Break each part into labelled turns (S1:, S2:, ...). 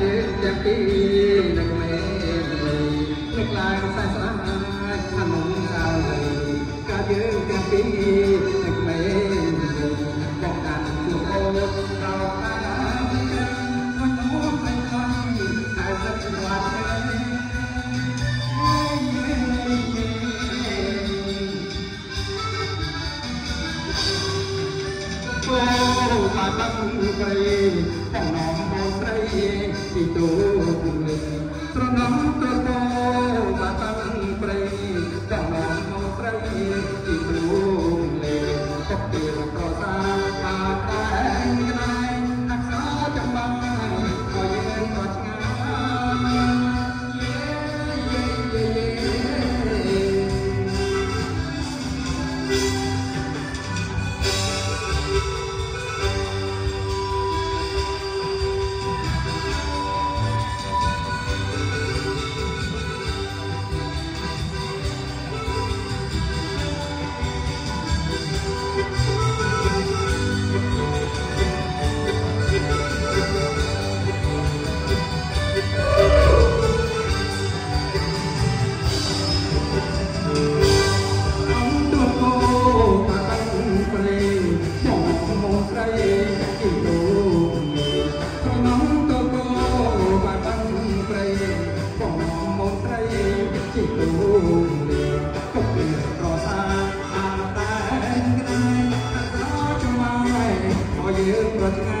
S1: យើងទាំងពីរនៅក្មេងនឹកឡើងសាស្រាអានមុនអើយកាយើងទាំងពីរ មកដល់ក្រៃបងនំបងស្រីទីទូគំលឹងត្រនំត្រពោមកដល់ Thank you.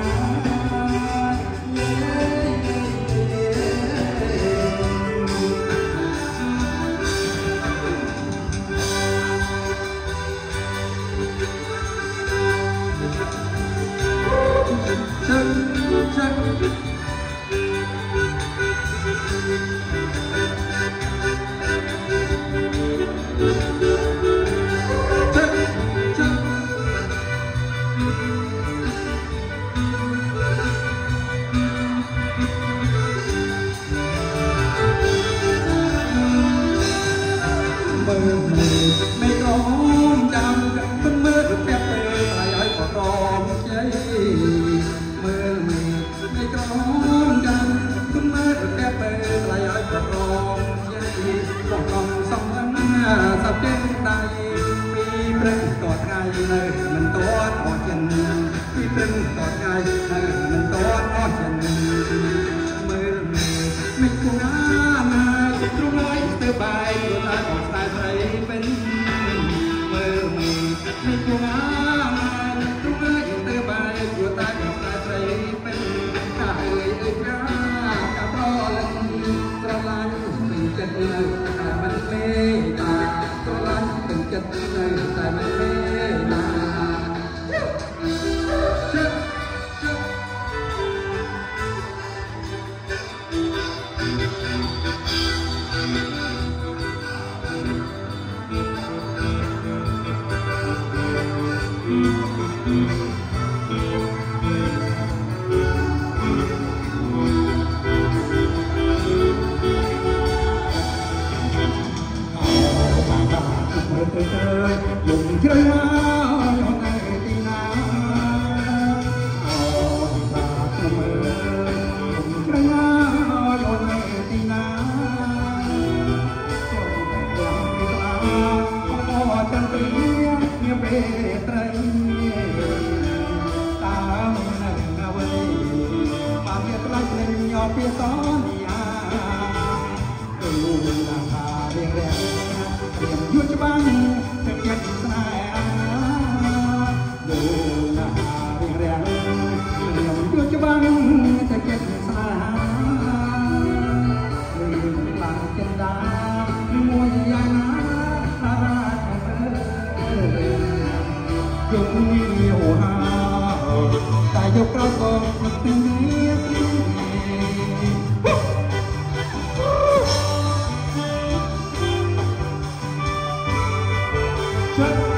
S1: អើយលំជ្រៅហើយអូនឯងទីណាអូទីណាខ្ញុំអើយលំជ្រៅហើយអូនឯងទីណាចូលតែយ៉ាងទីណាអូចាំពីខ្ញុំពេលត្រូវតាមនៅអ្វីបានជាខ្លាចនឹងញោពីតោ Shut up.